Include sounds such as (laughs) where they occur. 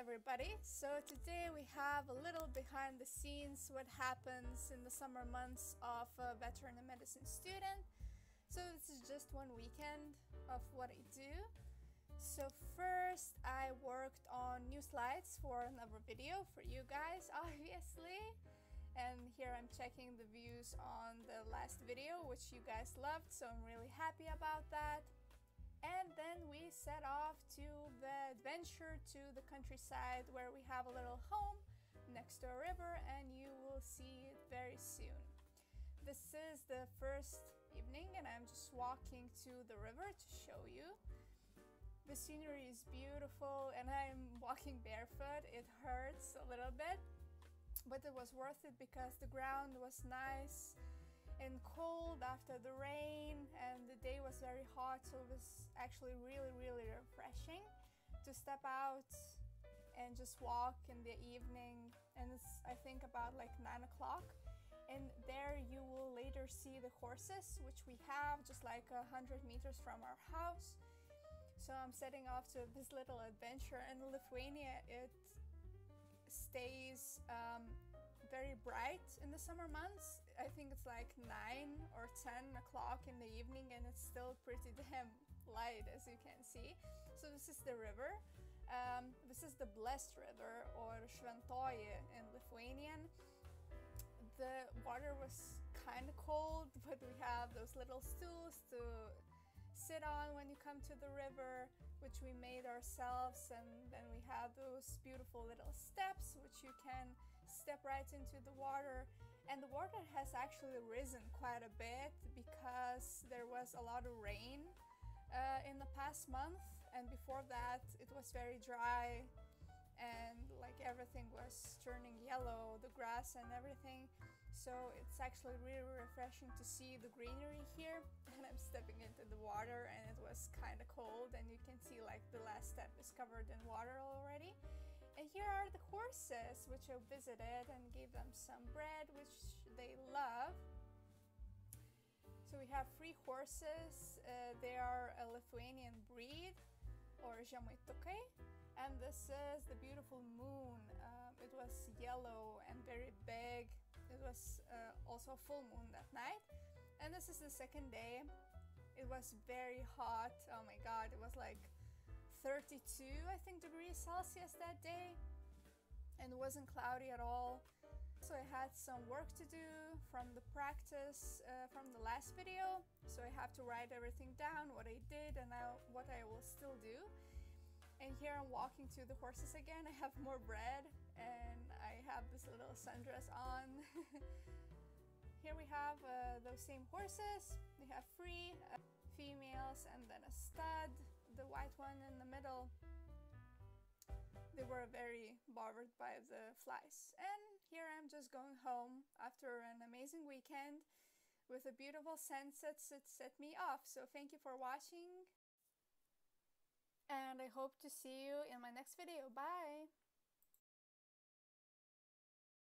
everybody. So today we have a little behind the scenes what happens in the summer months of a veterinary medicine student. So this is just one weekend of what I do. So first I worked on new slides for another video for you guys (laughs) obviously. And here I'm checking the views on the last video which you guys loved so I'm really happy about that set off to the adventure to the countryside where we have a little home next to a river and you will see it very soon. This is the first evening and I'm just walking to the river to show you. The scenery is beautiful and I'm walking barefoot. It hurts a little bit, but it was worth it because the ground was nice and cold after the very hot so it was actually really really refreshing to step out and just walk in the evening. And it's I think about like 9 o'clock. And there you will later see the horses which we have just like a hundred meters from our house. So I'm setting off to this little adventure. In Lithuania it stays um, very bright in the summer months. I think it's like 9 or 10 o'clock in the evening and it's still pretty (laughs) damn light as you can see. So this is the river. Um, this is the Blessed River or Šventoji in Lithuanian. The water was kind of cold, (laughs) but we have those little stools to sit on when you come to the river which we made ourselves and then we have those beautiful little steps which you can step right into the water and the water has actually risen quite a bit because there was a lot of rain uh, in the past month. And before that it was very dry and like everything was turning yellow the grass and everything. So it's actually really refreshing to see the greenery here. (laughs) And I'm stepping into the water and it was kind of cold and you can see like the last step is covered in water and here are the horses which I visited and gave them some bread which they love so we have three horses uh, they are a Lithuanian breed or Žemaitukai and this is the beautiful moon. Um, it was yellow and very big. It was uh, also a full moon that night. And this is the second day. It was very hot. Oh my god, it was like 32, I think, degrees Celsius that day. And it wasn't cloudy at all. So I had some work to do from the practice uh, from the last video. So I have to write everything down, what I did and I, what I will still do. And here I'm walking to the horses again. I have more bread and I have this little sundress on. (laughs) here we have uh, those same horses. We have three uh, females and then a stud, the white one in the middle. They were very bothered by the flies. And here I'm just going home after an amazing weekend with a beautiful sunset that set me off. So thank you for watching and I hope to see you in my next video. Bye!